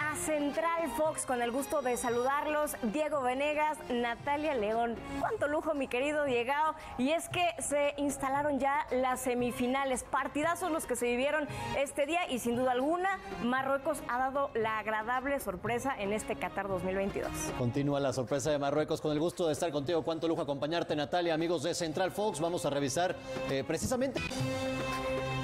a Central Fox con el gusto de saludarlos. Diego Venegas, Natalia León. Cuánto lujo, mi querido Diego. Y es que se instalaron ya las semifinales. Partidazos los que se vivieron este día y sin duda alguna, Marruecos ha dado la agradable sorpresa en este Qatar 2022. Continúa la sorpresa de Marruecos. Con el gusto de estar contigo. Cuánto lujo acompañarte, Natalia. Amigos de Central Fox, vamos a revisar eh, precisamente.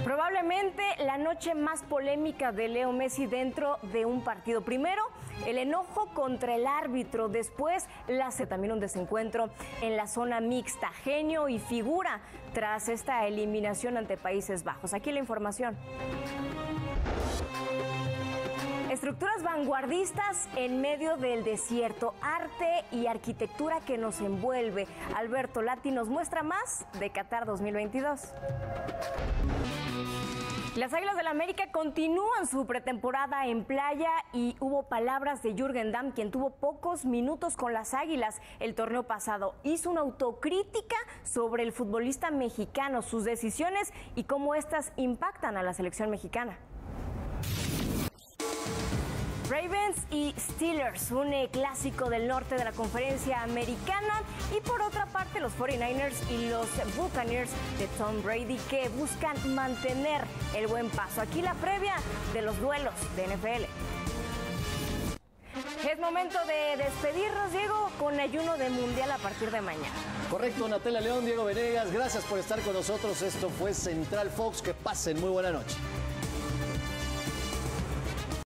Probablemente la noche más polémica de Leo Messi dentro de un partido. Primero, el enojo contra el árbitro. Después, la también un desencuentro en la zona mixta. Genio y figura tras esta eliminación ante Países Bajos. Aquí la información. Estructuras vanguardistas en medio del desierto, arte y arquitectura que nos envuelve. Alberto Lati nos muestra más de Qatar 2022. Las Águilas del la América continúan su pretemporada en playa y hubo palabras de Jürgen Damm, quien tuvo pocos minutos con las Águilas el torneo pasado. Hizo una autocrítica sobre el futbolista mexicano, sus decisiones y cómo estas impactan a la selección mexicana. Ravens y Steelers, un eh, clásico del norte de la conferencia americana. Y por otra parte, los 49ers y los Buccaneers de Tom Brady que buscan mantener el buen paso. Aquí la previa de los duelos de NFL. Es momento de despedirnos, Diego, con ayuno de mundial a partir de mañana. Correcto, Natalia León, Diego Venegas, gracias por estar con nosotros. Esto fue Central Fox. Que pasen muy buena noche.